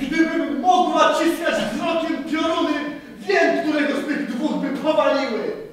Gdybym mogła ciskać wzrokiem pioruny, wiem, którego z tych dwóch by powaliły!